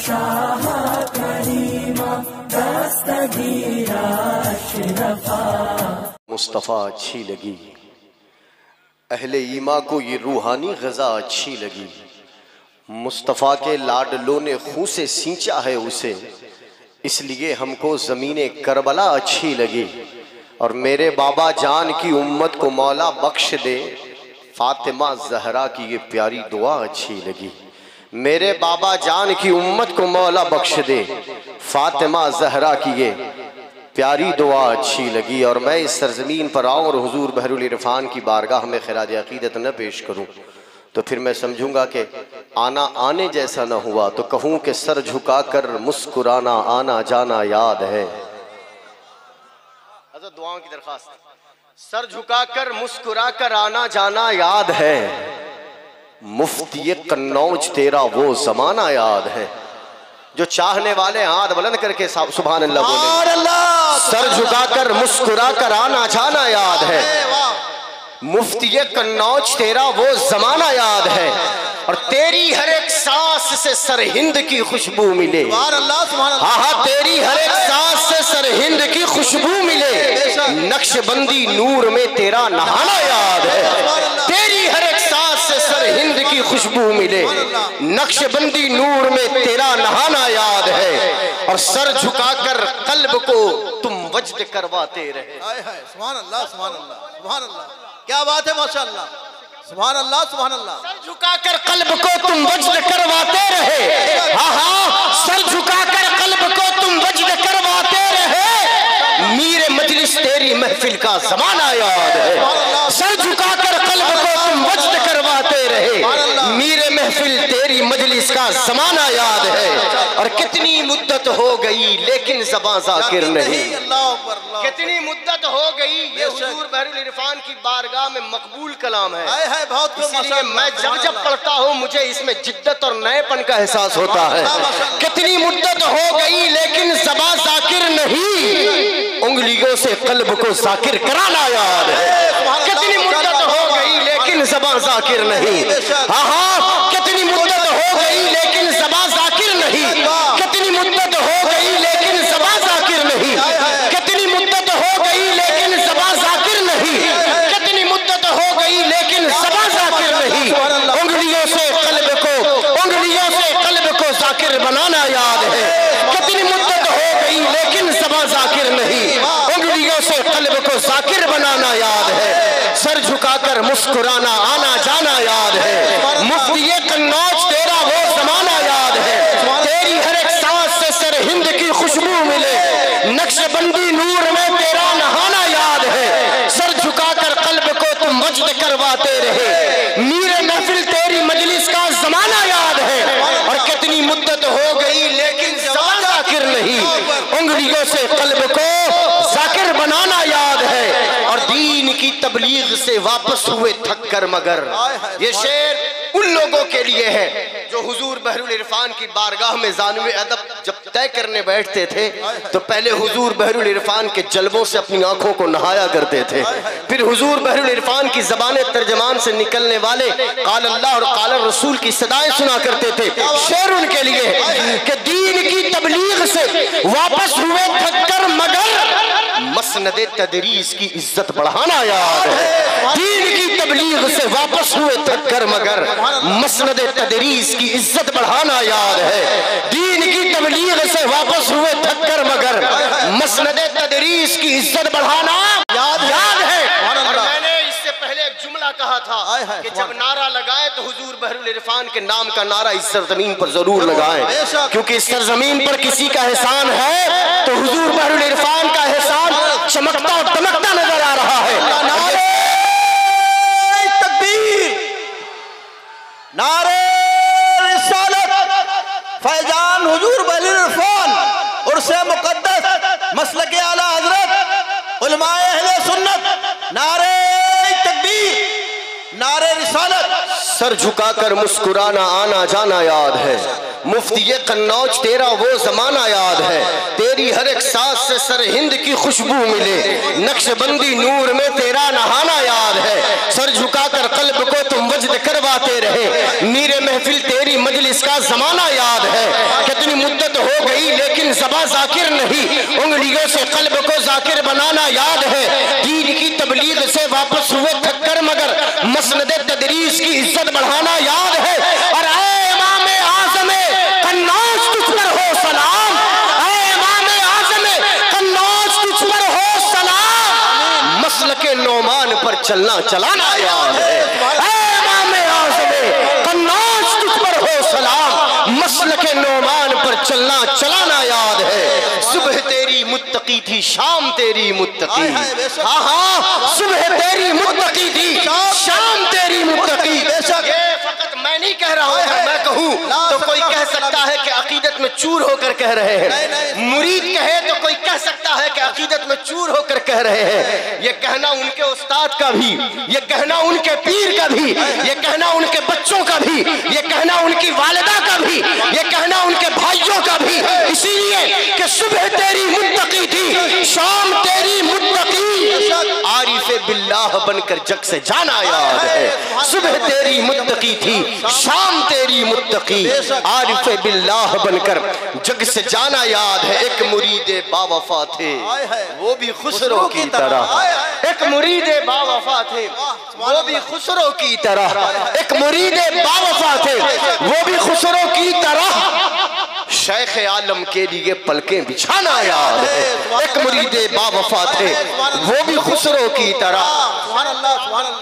शाह करीमा दस्तगीरा मुस्तफ़ा अच्छी लगी। अहले ईमा को ये रूहानी गज़ा अच्छी लगी। मुस्तफ़ा के लाडलों ने खून से सींचा है उसे। इसलिए हमको ज़मीन करबला अच्छी लगी। और मेरे बाबा जान की उम्मत को मौला बख्श दे। फातिमा जहरा की ये प्यारी दुआ अच्छी लगी। मेरे बाबा जान की उम्मत को मौला बख्श दे। फातिमा जहरा की ये प्यारी दुआ अच्छी लगी और मैं इस सरजमीन पर आऊँ और हुजूर बहरुल इरफान की बारगाह में खराज अकीदत न पेश करूँ। तो फिर मैं समझूँगा कि आना आने जैसा ना हुआ तो कहूँ कि सर झुकाकर मुस्कुराना, आना जाना याद है। दुआओं की दरखास्त। सर झुकाकर मुस्कुराकर आना जाना याद है। मुफ्ती कन्नौज तेरा वो जमाना याद है जो चाहने वाले हाथ बुलंद करके सुबह अल्लाह बोले। सर झुकाकर मुस्कुराकर आना जाना याद है। मुफ्ती कन्नौज तेरा वो जमाना याद है और तेरी हर एक सांस से सर हिंद की खुशबू मिले। हाँ हाँ तेरी हर एक सांस से सर हिंद की खुशबू मिले। नक्शबंदी नूर में तेरा नहाना याद खुशबू मिले। नक्शबंदी नूर में तेरा नहाना याद है। और सर झुकाकर कल्ब को तुम वजद करवाते रहे। सुभान अल्लाह सुभान अल्लाह सुभान अल्लाह क्या बात है माशाल्लाह। सुभान अल्लाह सुभान अल्लाह सर झुकाकर कल्ब को तुम वजद करवाते रहे। हाँ हाँ सर झुकाकर कल्ब को तुम वजद करवाते रहे। मीर मजलिस तेरी महफिल का जमाना याद है। सर झुकाकर कल्ब को वजद करवाते रहे। मीरे महफिल तेरी मजलिस का जमाना याद है। और कितनी मुद्दत हो गई लेकिन जबा जाकिर नहीं। कितनी मुद्दत हो गई ये हुजूर बहरुल इरफान की बारगाह में मकबूल कलाम है। बहुत इसलिए मैं जब जब पढ़ता हूँ मुझे इसमें जिद्दत और नएपन का एहसास होता है। कितनी मुद्दत हो गई लेकिन जबा जाकिर नहीं। उंगलियों से कल्ब को जाकिर कराना याद हो। गई जबा जाकिर नहीं। हाँ हाँ कितनी मुद्दत हो गई लेकिन जबा जाकिर नहीं कितनी मुद्दत हो गई लेकिन जबा जाकिर नहीं कितनी मुद्दत हो गई लेकिन जबा जाकिर नहीं कितनी मुद्दत हो गई लेकिन जबा जाकिर नहीं उंगलियों से कल्ब को उंगलियों से कल्ब को जाकिर बनाना याद है कितनी मुद्दत हो गई लेकिन जबा जाकिर नहीं उंगलियों से कल्ब को जाकिर बनाना याद है सर झुकाकर मुस्कुराना, आना जाना याद है। मुफ्ती कन्नौज, तेरा वो जमाना याद है। तेरी हर एक सांस से सर हिंद की खुशबू मिले। नक्शबंदी नूर में तेरा नहाना याद है। सर झुकाकर कल्ब को तुम वजद करवाते रहे। मीर महफिल तेरी मजलिस का जमाना याद है। और कितनी मुद्दत हो गई, लेकिन जाकिर नहीं। उंगलियों से कल्ब को जाकिर बनाना याद है और दीन की तबलीग से वापस हुए थक कर मगर। ये शेर उन लोगों के लिए है जो हुजूर बहरुल इरफान की बारगाह में जानवे अदब जब तय करने बैठते थे तो पहले हुजूर बहरुल इरफान के जलबों से अपनी आँखों को नहाया करते थे। फिर हुजूर बहरुल इरफान की जबान तर्जमान से निकलने वाले काल अल्लाह और काल रसूल की सदाएँ सुना करते थे। शेर उनके लिए कि दीन की तबलीग से वापस हुए थक कर मगर मसनद तदरीस की इज़्ज़त बढ़ाना याद है। दीन की तबलीग से वापस हुए थक कर मगर मसनद तदरीस की इज़्ज़त बढ़ाना याद है। दीन की तबलीग से वापस हुए थक कर मगर मसनद तदरीस की इज़्ज़त बढ़ाना याद याद है। और मैंने इससे पहले एक जुमला कहा था कि जब नारा लगाए तो हुजूर बहरुल इरफान के नाम का नारा इस सरजमीन पर ज़रूर लगाएँ। क्योंकि इस सरजमीन पर किसी का एहसान है तो हुजूर बहरुल इरफान का एहसान चमकता और दमकता नज़र आ रहा है। नारे फैजान हुजूर बलिरफान उर्से मुकद्दस मसल के आला हज़रत उलमाए अहले सुन्नत नारे तकबीर नारे रिसालत। सर झुकाकर मुस्कुराना आना जाना याद है। मुफ्ती कन्नौज, तेरा वो जमाना याद है। तेरी हर एक सांस से सर हिंद की खुशबू मिले। नक्शबंदी नूर में तेरा नहाना याद है। सर झुकाकर कल्ब को तुम वजद करवाते रहे। मीरे महफिल तेरी मजलिस का जमाना याद है। कितनी मुद्दत हो गई, लेकिन जबा जाकिर नहीं। उंगलियों से कल्ब को जाकिर बनाना याद है। दीन की तबलीग से वापस हुए थककर मगर। मसनद तदरीस की इज़्ज़त बढ़ाना याद चलना चलाना याद है। तुझ पर हो सलाम। मसल के नोमान पर चलना चलाना याद है। सुबह तेरी मुत्तकी थी शाम तेरी मुत्तकी। हाँ हाँ सुबह तेरी मुत्तकी थी शाम तेरी मुत्तकी बेशक। ये फकत मैं नहीं कह रहा हूँ हाय, हाय। मैं कहूँ ला तो कोई कह सकता है कि अकीदत में चूर होकर कह रहे हैं। मुरीद कहे तो कोई कह सकता है कि अकीदत में चूर होकर कह रहे हैं। ये कहना उनके उस्ताद का भी ये कहना उनके पीर का भी ये कहना उनके बच्चों का भी ये कहना उनकी वालदा का भी ये कहना उनके भाइयों का भी। इसीलिए कि सुबह तेरी मुत्तकी थी शाम तेरी मुत्तकी। आरिफ बिल्लाह बनकर जग से जाना याद है। सुबह तेरी मुत्तकी थी शाम तेरी मुत्तकी। आरिफ बिल्लाह बनकर जग से जाना याद है। एक मुरीद बावफा थे वो भी खुसरो की तरह। एक मुरीद बावफा थे वो भी खुसरो की तरह। एक मुरीद बावफा थे वो भी खुसरो की तरह। शेख आलम के लिए पलकें बिछाना याद है। एक मुरीद बावफा थे वो भी खुसरो की तरह।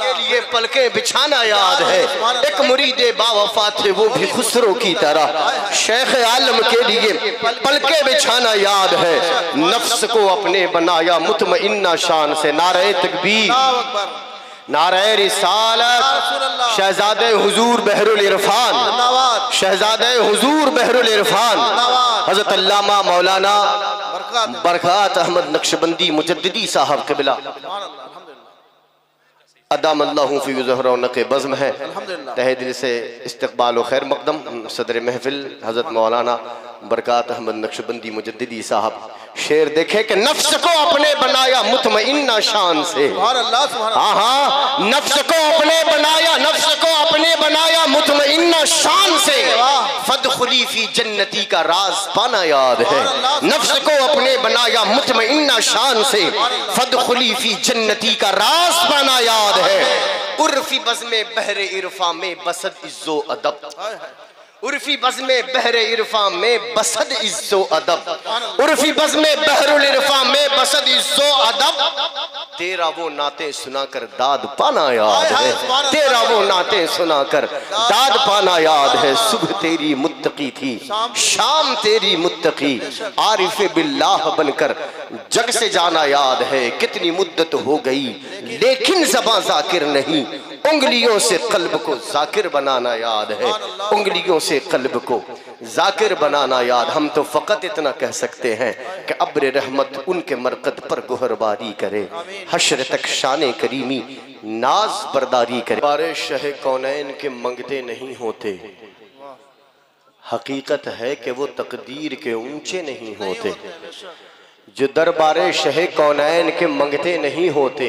के लिए पलके बिछाना याद है। एक मुरीद बावफा थे वो भी खुसरो की तरह। शेख आलम के लिए पलके बिछाना याद है। नफ्स को अपने बनाया मुतमइन्ना शान से नारे तकबीर। नारे रिसालत शहजादे हुजूर बहरुल इरफान। शहजादे हुजूर बहरुल इरफान। हज़रत अल्लामा मौलाना बरकत। अहमद नक्शबंदी मुजद्दिदी साहब कबिला। अदाम रौनक बज़म है। तहे दिल से इस्तकबाल खैर मकदम सदर महफिल हज़रत मौलाना बरकत अहमद नक्शबंदी मुजद्दिदी साहब। शेर देखे कि नफ्स को अपने बनाया मुतमइन्ना शान से। हाँ हाँ नफ्स को अपने बनाया नफ्स को अपने बनाया मुतमइन्ना शान से। फद खुलीफी जन्नती का राज पाना याद है। नफ्स को अपने बनाया मुतमइन्ना शान से। फद खुलीफी जन्नती का राज पाना याद है। उर्फी बस में बहरे इरफा में बसद इज्जो अदब। उर्फी बज में बहर इरफा में बसद इज्जो अदब। उर्फी बज में बहरुल इरफा में बसद इज्जो अदब। तेरा वो नाते सुनाकर दाद पाना याद है। तेरा वो नाते सुनाकर दाद पाना याद है। सुबह तेरी मुत्तकी थी शाम तेरी मुत्तकी। आरिफ बिल्लाह बनकर जग से जाना याद है। कितनी मुद्दत हो गई लेकिन जबा जाकिर नहीं। उंगलियों से कल्ब को जाकिर बनाना याद है। उंगलियों से कल्ब को जाकिर बनाना याद। हम तो फकत इतना कह सकते हैं कि अब्र रहमत उनके मरकद पर गुहरबारी करे। हशर तक शान करीमी नाज बरदारी करे। बारे शह कौनैन के मंगते नहीं होते। हकीकत है कि वो तकदीर के ऊँचे नहीं होते। जो दरबारे शह कौनैन के मंगते नहीं होते।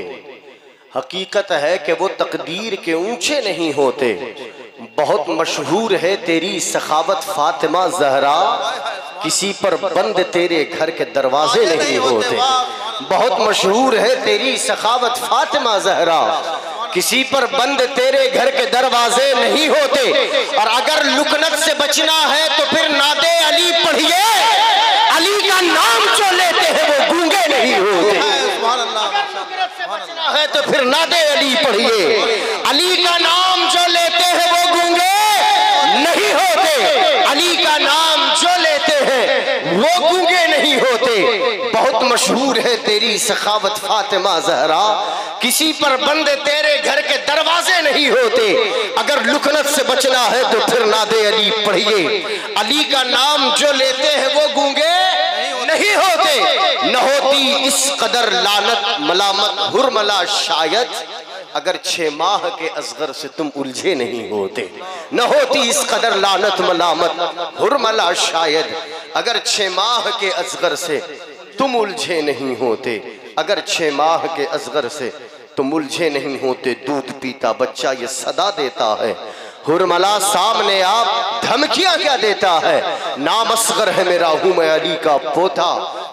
हकीकत है कि वो तकदीर के ऊँचे नहीं होते। बहुत मशहूर है तेरी सखावत फातिमा जहरा। किसी पर बंद तेरे घर के दरवाजे नहीं होते बहुत मशहूर है तेरी सखावत फातिमा जहरा। किसी पर बंद तेरे घर के दरवाजे नहीं होते। और अगर लुकनत से बचना है तो फिर नादे अली पढ़िए। अली का नाम जो लेते हैं वो गूँगे नहीं होते। है तो फिर नादे अली पढ़िए। अली का नाम जो लेते हैं वो गूँगे, नहीं होते। अली का नाम जो लेते हैं, वो गूँगे नहीं होते। बहुत मशहूर है तेरी सखावत फातिमा जहरा। किसी पर बंद तेरे घर के दरवाजे नहीं होते। अगर लुकनत से बचना है तो फिर नादे अली पढ़िए। अली का नाम जो लेते हैं वो गूँगे, नहीं होते। न होती इस कदर लानत मलामत, हुरमला शायद, अगर छह माह के असगर से तुम उलझे नहीं होते। न होती इस कदर लानत मलामत, हुरमला शायद, अगर छह माह के असगर से तुम उलझे नहीं होते। अगर छह माह के असगर से तुम उलझे नहीं होते, दूध पीता बच्चा ये सदा देता है। हुरमला सामने आप, धमकियाँ क्या देता है? नाम असगर है मेरा हूँ मैं अली का पोता।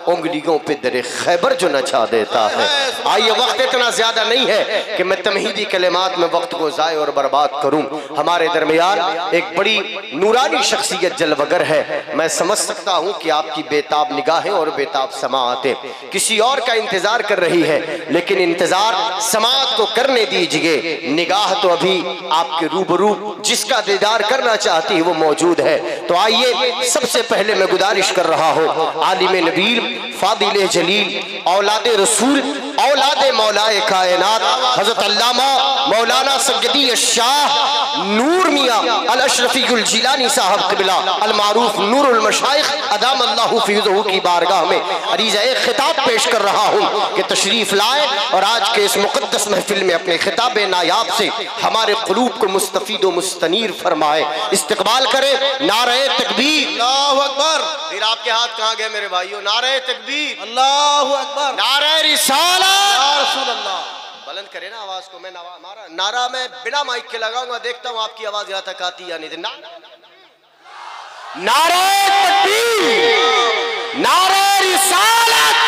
उंगलियों पे दरे खैबर जो नचा देता है। आइए, वक्त इतना ज़्यादा नहीं है कि मैं तमहीदी कलेमात में वक्त को जाए और बर्बाद करूँ। हमारे दरमियान एक बड़ी नूरानी शख्सियत जलवगर है। मैं समझ सकता हूँ कि आपकी बेताब निगाहें और बेताब समातें किसी और का इंतज़ार कर रही है, लेकिन इंतज़ार समात को करने दीजिए। निगाह तो अभी आपके रूबरू जिसका दीदार करना चाहती है, वो मौजूद है। तो आइए, सबसे पहले मैं गुजारिश कर रहा हूँ, आलिम नबीर फादिल जलील औलाद रसूल औलाद मौलाए कायनात। हज़रत अल्लामा मौलाना सज्जदी शाह नूर मियाँ अल अशरफील जिलानी साहब कबिला अल मारूफ नूरुल मशाइख अदाम अल्लाह फीजहू की बारगाह में अरीजा एक खिताब पेश कर रहा हूँ कि तशरीफ़ लाए और आज के इस मुकद्दस महफिल में अपने खिताब नायाब से हमारे कलूब को मुस्तफ़ीद मुस्तनीर फरमाए। इस्तकबाल करें नारे तकबीर अल्लाह अकबर। फिर आपके हाथ कहाँ गए मेरे भाइयों? नारे तकबीर अल्लाह अकबर। नारे रिसाला बुलंद करे ना आवाज़ को मैं नारा नारा मैं बिना माइक के लगाऊँगा देखता हूँ आपकी आवाज़ यहाँ तक आती या नहीं। ना नारे रिसालत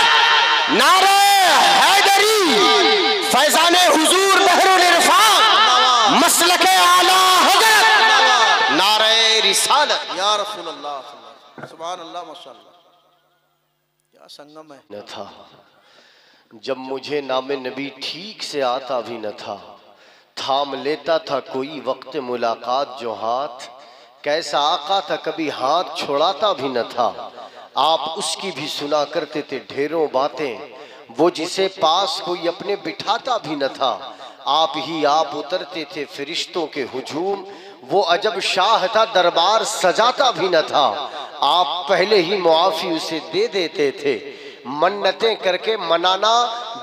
नारे हैदरी फैजाने हुजूर बहरुल इरफान मसलक आला हज़रत नारे रिसालत। या रसूल अल्लाह सुभान अल्लाह माशाल्लाह। क्या संगम है। न था। जब मुझे नाम नबी ठीक से आता भी न था, थाम लेता था कोई वक्त मुलाकात जो हाथ, कैसा आका था कभी हाथ छोड़ाता भी न था। आप उसकी भी सुना करते थे ढेरों बातें, वो जिसे पास कोई अपने बिठाता भी न था। आप ही आप उतरते थे फरिश्तों के हुजूम, वो अजब शाह था, दरबार सजाता भी न था। आप पहले ही मुआफी उसे दे देते थे। मन्नतें करके मनाना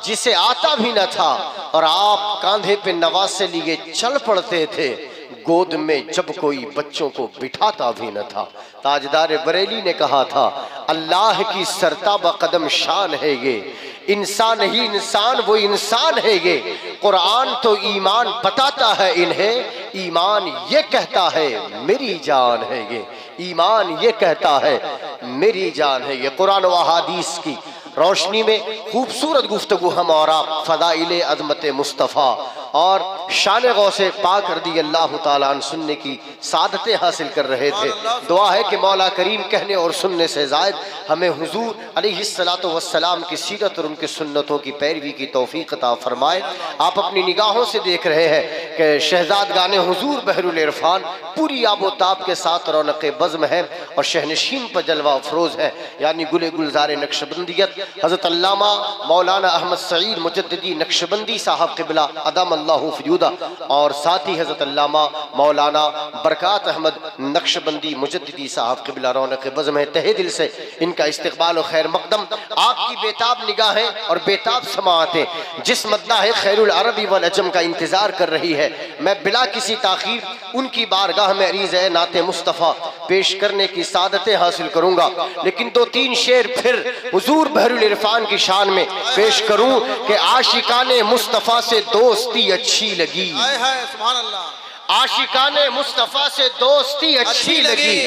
जिसे आता भी न था। और आप कांधे पे नवासे लिए चल पड़ते थे। गोद में जब कोई बच्चों को बिठाता भी न था। ताजदार बरेली ने कहा था, अल्लाह की सरताबा कदम शान है ये। इंसान ही इंसान, वो इंसान है ये। कुरान तो ईमान बताता है इन्हें। ईमान ये कहता है, मेरी जान है ये। ईमान ये कहता है, मेरी जान है ये। कुरान व हदीस की रोशनी में खूबसूरत गुफ्तु हम और आप, फ़दाइल अजमत मुस्तफ़ा। और शान गौ से पाक रदी अल्लाह ताला सुनने की सादतें हासिल कर रहे थे। दुआ है कि मौला करीम कहने और सुनने से जायद हमें हुजूर अलैहिस्सलाम की सीरत और उनकी सुन्नतों की पैरवी की तौफीक अता फरमाए। आप अपनी निगाहों से देख रहे हैं कि शहजाद गाने हुजूर बहरुल इरफान पूरी आबोताब के साथ रौनक बज़म है और शहनशीन पर जलवा अफरोज़ है। यानी गुल गुलजार नक्शबंदियत हज़रत अल्लामा मौलाना अहमद सईद मुजद्दी नक्शबंदी साहब किबला अदम अल्लाह फजूदा और साथ ही हज़रत अल्लामा मौलाना बरक़ात अहमद नक्शबंदी मुजद्दी साहब किबला, रौनक बज़म है तहे दिल से इनका इस्तकबाल और खैर मकदम। आपकी बेताब निगाहें और बेताब समातें जिस मद्दा है खैरुल अरबी वल अजम का इंतज़ार कर रही है। मैं बिला किसी ताखीर, उनकी बारगाह में अरीज नात मुस्तफ़ा। पेश करने की सादतें हासिल करूँगा। लेकिन दो तीन शेर फिर हुजूर बहरुल इरफान की शान में पेश करूँ कि आशिकान मुस्तफ़ा से दोस्ती अच्छी लगी। अल्लाह आशिकान मुस्तफ़ा से दोस्ती अच्छी लगी।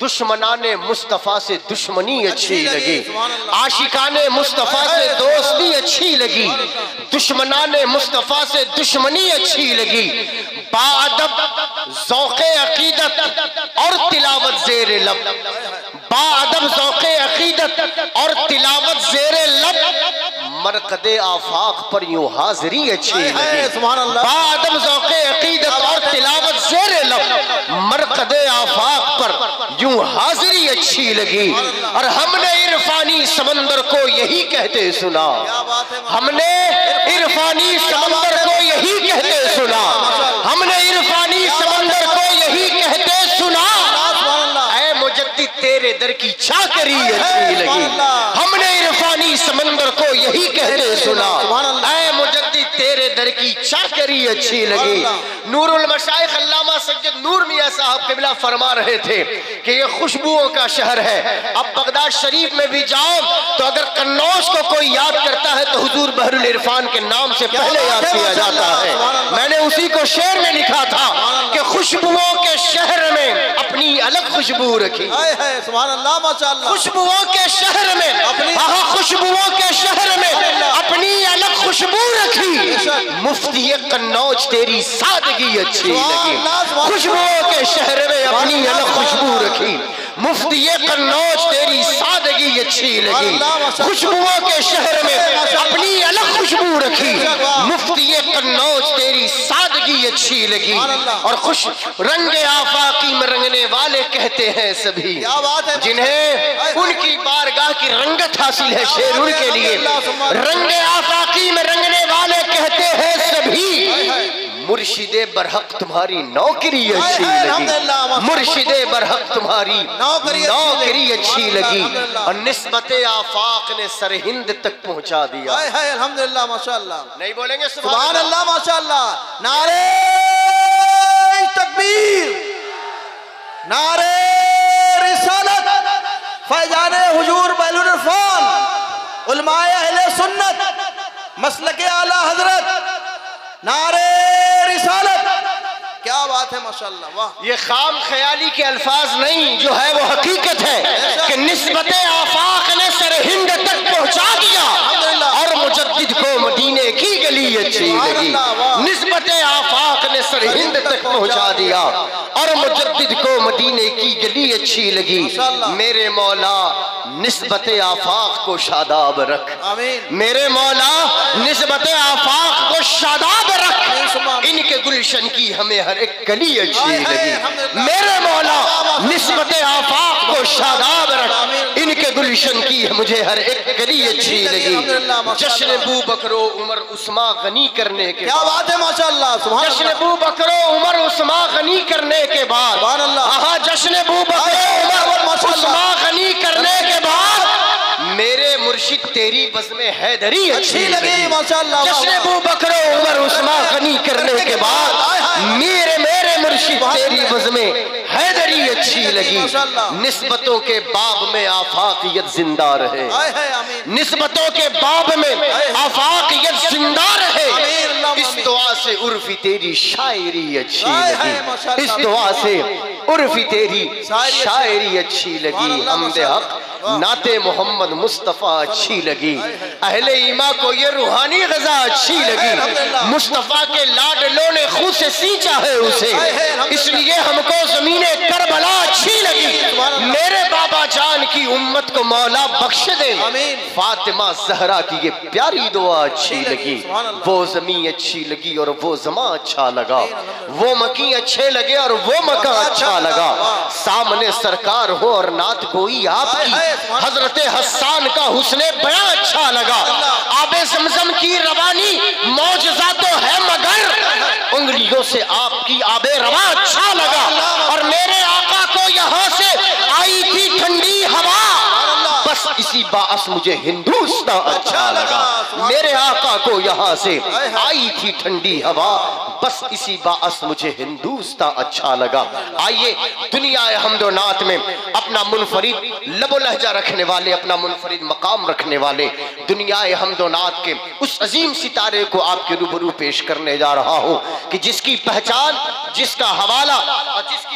दुश्मनाने मुस्तफ़ा से दुश्मनी अच्छी लगी आशिका ने मुस्तफ़ा से दोस्ती अच्छी लगी। दुश्मना ने मुस्तफ़ा से दुश्मनी अच्छी लगी। बाअदब ज़ौक़े अकीदत और तिलावत जेर लब। बाअदब ज़ौक़े अकीदत और तिलावत जेर लब। मरकदे आफाक पर यूँ हाजिरी अच्छी बादम ज़ौक़े अकीदत और तिलावत ज़ेर लब। मरकदे आफाक पर यूँ हाजिरी अच्छी लगी। और हमने इरफानी समंदर को यही कहते सुना। हमने इरफानी समंदर को यही कहते सुना। हमने इरफानी समंदर दर की चाकरी अच्छी लगी। हमने इरफानी समंदर को यही कहते सुना। ऐ मुजद्दी तेरे दर की चाकरी अच्छी लगी। नूरुल अल्लामा सैयद नूर मियाँ साहब किबला फरमा रहे थे कि ये खुशबुओं का शहर है। अब बगदाद शरीफ में भी जाओ तो अगर कन्नौज को कोई याद करता है तो हुजूर बहरुल इरफान के नाम से पहले याद किया जाता है। मैंने उसी को शेर में लिखा था कि खुशबुओं के शहर में अपनी अलग खुशबू रखी। खुशबुओं के शहर में अपनी- हाँ खुशबुओं के शहर में अपनी अलग खुशबू रखी। मुफ्ती कन्नौज तेरी सादगी अच्छी लगी। खुशबुओं के शहर में अपनी अलग खुशबू रखी। मुफ्ती कन्नौज तेरी सादगी अच्छी लगी। खुशबुओं के शहर में अपनी अलग खुशबू रखी। मुफ्ती कन्नौज तेरी सादगी अच्छी लगी। और खुश रंगे आफाकी में रंगने वाले कहते हैं सभी। जिन्हें उनकी बारगाह की रंगत हासिल है शेर उनके लिए। रंगे आफाकी में रंगने वाले कहते हैं सभी मुर्शिदे बरहक तुम्हारी नौकरी अच्छी लगी। मुर्शिदे बरहक तुम्हारी नौकरी अच्छी लगी। और निस्बत आफाक ने सरहिंद तक पहुँचा दिया। अल्हम्दुलिल्लाह माशाअल्लाह नहीं बोलेंगे सुभान अल्लाह। माशाअल्लाह नारे तकबीर। नारे रिसालत फैजान हुजूर बैलुल इरफान उलमाए अहले सुन्नत मसलक आला हज़रत नारे रिसालत क्या बात है माशाअल्लाह वाह ये खाम ख्याली के अल्फाज नहीं जो है वो हकीकत है कि नस्बत आफाक ने सर हिंद तक पहुँचा दिया। और मुजद्दिद को मदीने की गली अच्छी लगी। निस्बत आफाक ने सर हिंद तक पहुँचा दिया और को मदीने की गली अच्छी लगी। मेरे मौला निस्बत आफाक को शादाब रख। मेरे मौला निस्बत आफाक को शादाब रख। इनके गुलशन की हमें हर एक गली अच्छी लगी। मेरे मौला निस्बत आफाक को शादाब रख। इनके गुलशन की मुझे हर एक गली अच्छी लगी जश्न बू बकरो उमर उस्मा गनी करने के क्या बात है सुभान जश्न बू बकरो उमर उस्मा गनी करने के बाद। सुभान अल्लाह। हाँ जश्न गनी करने के बाद मेरे मुर्शिद तेरी बस में हैदरी अच्छी। अच्छी लगी, माशाअल्लाह, वाह, जश्न। बू बकरो उमर उस्मा गनी करने के बाद। मेरे मेरे मुर्शिद तेरी बस में हैदरी अच्छी लगी। निस्बतों के बाब में आफाकियत ज़िंदा रहे। निस्बतों के बाब में आफाकियत ज़िंदा रहे। इस दुआ से उर्फी तेरी शायरी अच्छी लगी। इस दुआ से उर्फी तेरी शायरी अच्छी लगी। हमदे हक नाते मोहम्मद मुस्तफ़ा अच्छी लगी। अहले ईमा को ये रूहानी गजा अच्छी लगी। मुस्तफ़ा के लाडलों ने खुद से सींचा है उसे। इसलिए हमको जमीने करबला अच्छी लगी। मेरे बाबा जान की उम्मत को मौला बख्श दे। फातिमा जहरा की ये प्यारी दुआ अच्छी अच्छी लगी। वो जमी अच्छी लगी और वो जमा अच्छा लगा। वो मकी अच्छे लगे और वो मका अच्छा लगा। सामने सरकार हो और नात कोई आपकी। हज़रत हसान का हुसने बड़ा अच्छा लगा। आबे जमजम की रवानी मौजजा तो है मगर उंगलियों से आपकी आबे रवा अच्छा लगा। और मेरे आका को यहाँ से इसी बास मुझे हिंदुस्तान अच्छा लगा। मेरे आका को यहाँ से आई थी ठंडी हवा। बस इसी बास मुझे हिंदुस्तान अच्छा लगा। आइए दुनिया हमदोनात में अपना मुनफरिद लबो लहजा रखने वाले अपना मुनफरिद मकाम रखने वाले दुनिया हमदोनात के उस अजीम सितारे को आपके रूबरू पेश करने जा रहा हूँ कि जिसकी पहचान जिसका हवाला और जिसकी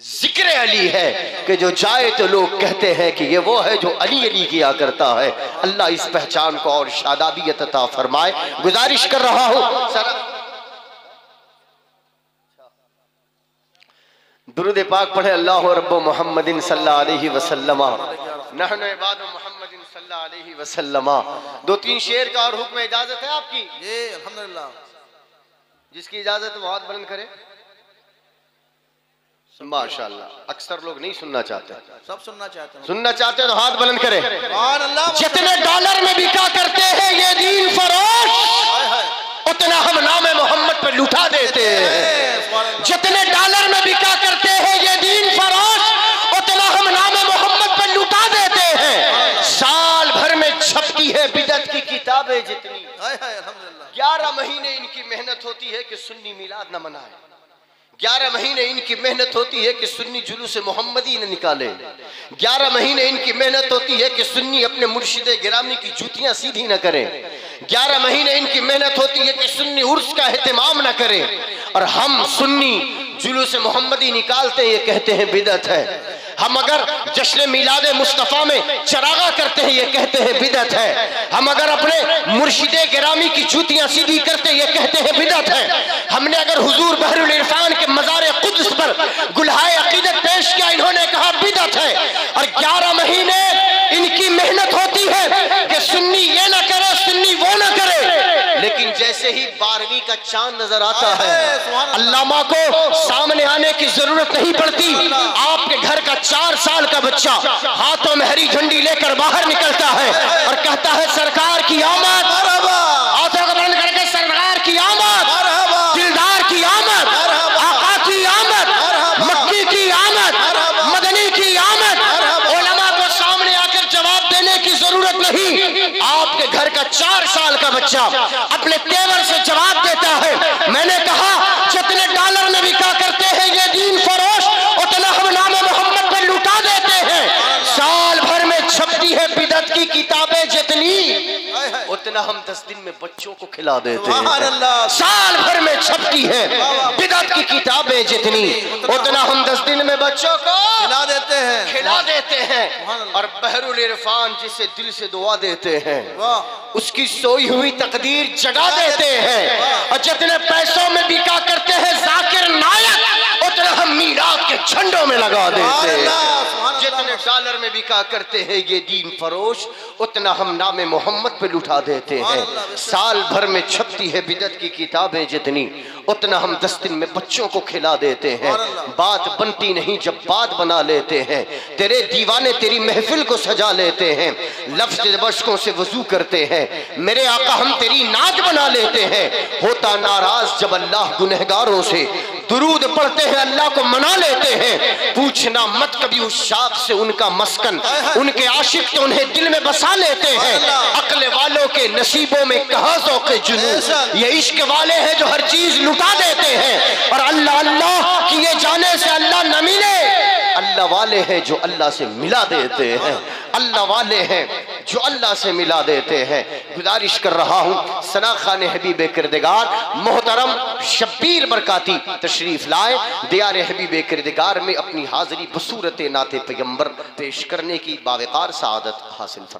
ज़िक्र अली है कि जो जाए तो लोग कहते हैं कि ये वो है जो अली अली किया करता है। अल्लाह इस पहचान को और शादाबियत अता फरमाए। गुजारिश कर रहा हूँ। सर दुरुद पाक पढ़े अल्लाह मोहम्मदिन सल्लल्लाहु वसल्लम। अलैहि वसल्लम। दो तीन शेर का और हुक्म इजाज़त है आपकी? जी अल्हम्दुलिल्लाह। जिसकी इजाज़त हाथ बुलंद करे। माशाल्लाह। अक्सर लोग नहीं सुनना चाहते। सब सुनना चाहते हैं सुनना चाहते हैं तो हाथ बुलंद करें। सुभान अल्लाह जितने डॉलर में बिका करते हैं ये दीन फरोश उतना हम नाम मोहम्मद पे लुटा देते हैं। जितने डॉलर में बिका करते हैं ये दीन फरोश उतना हम नाम मोहम्मद पे लुटा देते हैं। साल भर में छपती है बिदत की किताबें जितनी। ग्यारह महीने इनकी मेहनत होती है कि सुन्नी मिलाद न मनाए। ग्यारह महीने इनकी मेहनत होती है कि सुन्नी जुलूस मोहम्मदी न निकाले। ग्यारह महीने इनकी मेहनत होती है कि सुन्नी अपने मुर्शिद गिरामी की जूतियाँ सीधी न करें। ग्यारह महीने इनकी मेहनत होती है कि सुन्नी उर्स का अहतमाम न करें। और हम सुन्नी जुलूस मोहम्मदी निकालते ये कहते हैं, बिदत है। हम अगर जश्न मिलाद मुस्तफ़ा में चरागा करते हैं ये कहते हैं बिदत है। हम अगर अपने मुर्शिद गिरामी की जूतियाँ सीधी करते ये कहते हैं बिदत है। हमने अगर हुजूर बहरुल इरफान के मज़ार कुद्स पर गुलहाए अकीदत पेश किया इन्होंने कहा बिदत है। और ग्यारह महीने इनकी मेहनत होती है कि सुन्नी ये ना करे सुन्नी वो ना करे। लेकिन जैसे ही बारहवीं का चाँद नज़र आता है अल्लामा को सामने आने की ज़रूरत नहीं पड़ती। चार साल का बच्चा हाथों में हरी झंडी लेकर बाहर निकलता है और कहता है सरकार की आमद। हाथों को बंद करके सरकार की आमद। दिलदार की आमद। आका की आमद। मक्की की आमद। मदनी की आमद। ओलमा को सामने आकर जवाब देने की ज़रूरत नहीं। आपके घर का चार साल का बच्चा अपने तेवर से जवाब देता है मैंने कहा जितने डॉलर में बिका करते हैं ये दीन फरोश उतना हम नाम मोहम्मद पर लुटा देते हैं साल भर में छपती है बिदत की किताबें जितनी उतना हम दस दिन में बच्चों को खिला देते हैं। साल भर में छपती है। बिदत की किताबें जितनी उतना हम दस दिन में बच्चों को खिला देते हैं। खिला देते हैं। और बहरुल इरफान जिसे दिल से दुआ देते हैं उसकी सोई हुई तकदीर जगा देते हैं। और जितने पैसों में बिका करते हैं जाकिर नायक उतना हम मीरात के झंडों में लगा देते हैं। जितने डॉलर में बिका करते हैं ये दीन फरोश उतना हम नाम मोहम्मद पे लुटा देते हैं। साल भर में छपती है बिदत की किताबें जितनी। उतना हम दस दिन में बच्चों को खिला देते हैं। बात बनती नहीं, जब बात बना लेते हैं। तेरे दीवाने तेरी महफिल को सजा लेते हैं। लफ्ज बशकों से वज़ू करते हैं। मेरे आका हम तेरी नाच बना लेते हैं। होता नाराज़ जब अल्लाह गुनहगारों से दुरूद पढ़ते हैं, अल्लाह को मना लेते हैं। पूछना मत कभी उस शाख से उनका मस्कन। उनके आशिक तो उन्हें दिल में बसा लेते हैं। अकल वालों के नसीबों में कहा के ये इश्क वाले हैं जो हर चीज़ लुटा देते हैं। और अल्लाह अल्लाह किए जाने से अल्लाह न मिले। अल्लाह वाले हैं जो अल्लाह से मिला देते हैं। अल्लाह वाले हैं जो अल्लाह से मिला देते हैं। गुजारिश कर रहा हूँ, सना खान हबीब किरदगार, मोहतरम, शब्बीर बरकाती तशरीफ़ लाए। दियार हबीब किरदगार में अपनी हाजिरी बसूरत नाते पैगंबर पेश करने की बावकार सआदत हासिल फरमा